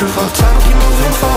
truth time, keep moving forward.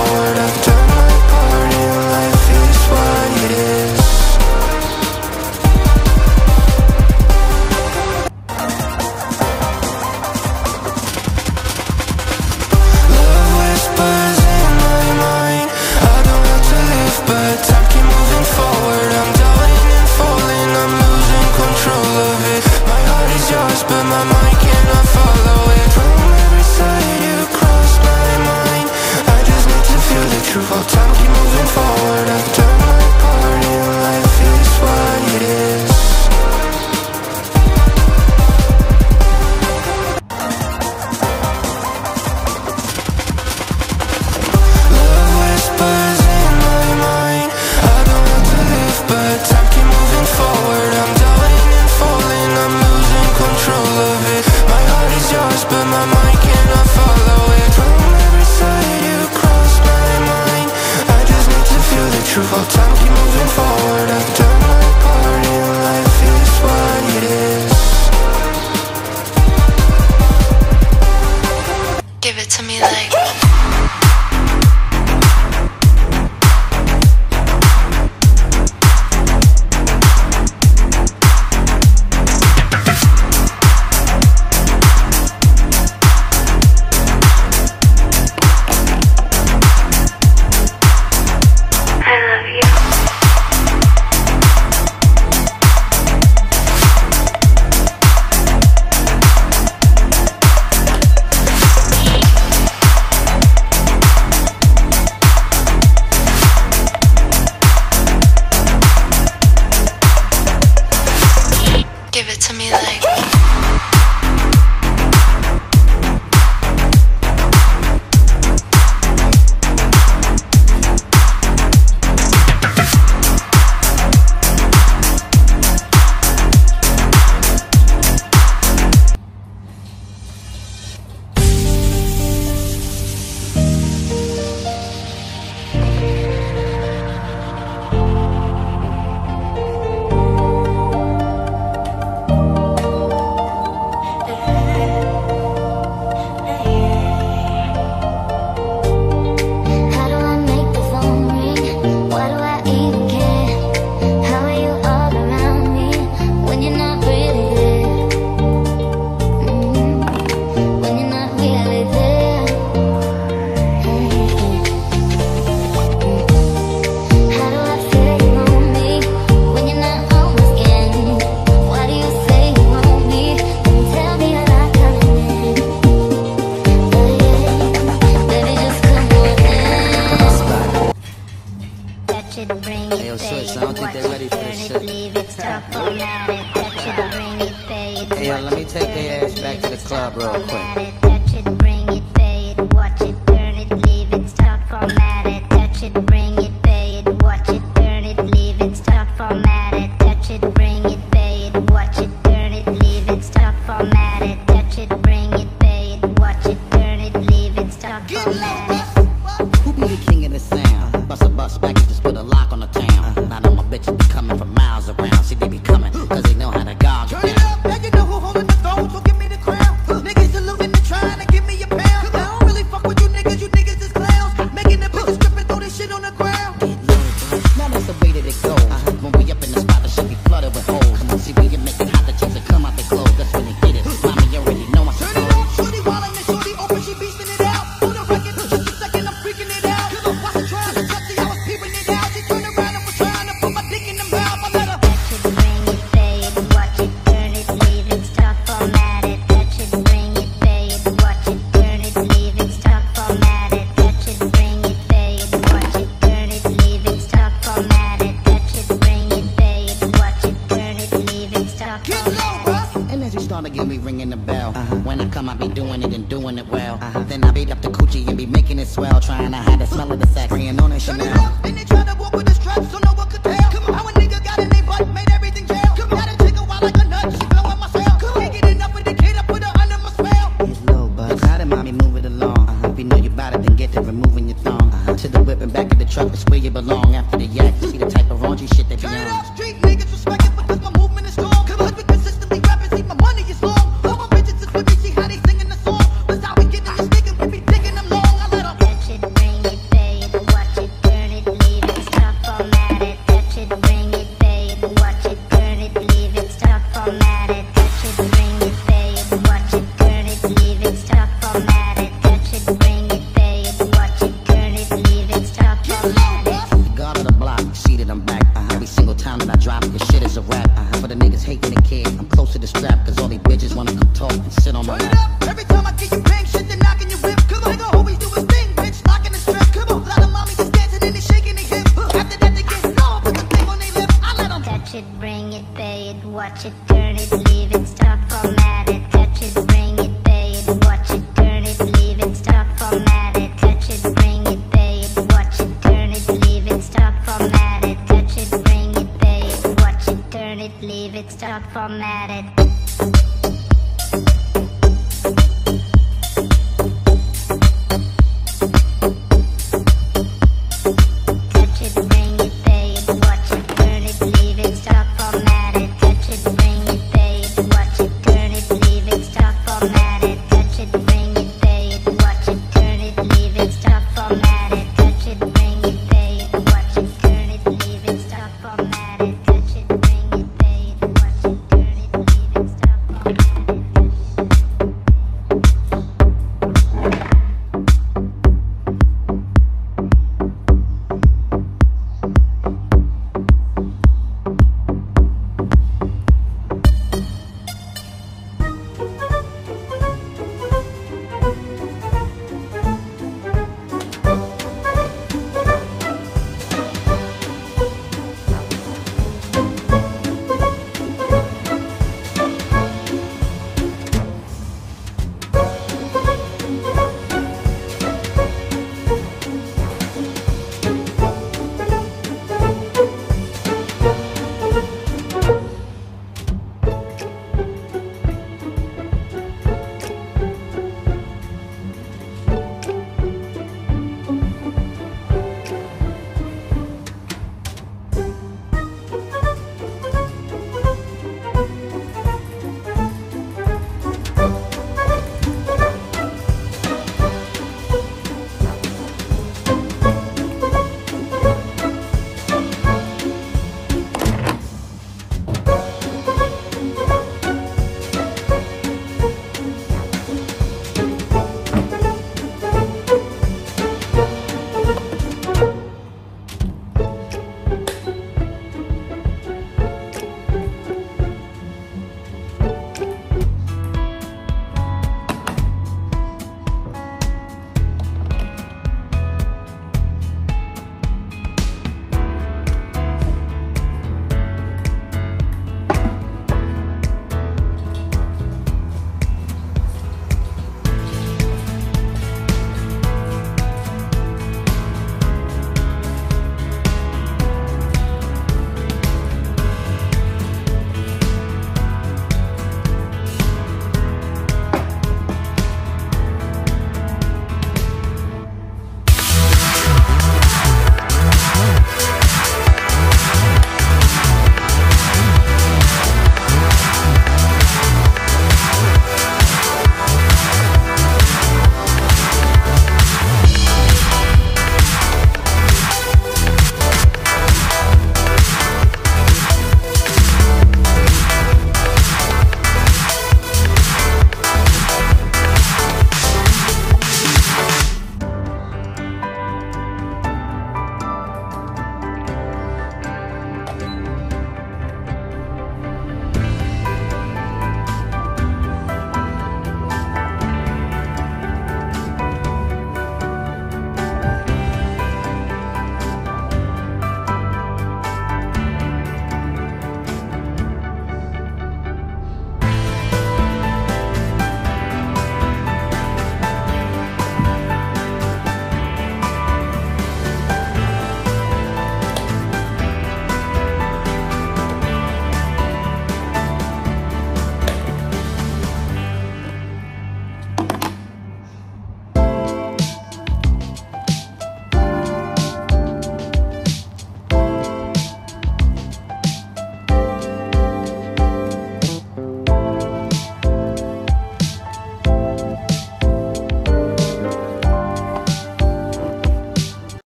Back to the club real quick. Formatted.